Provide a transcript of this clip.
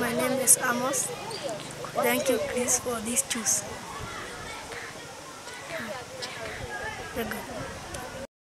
My name is Amos. Thank you, Chris, for these juice. Very good.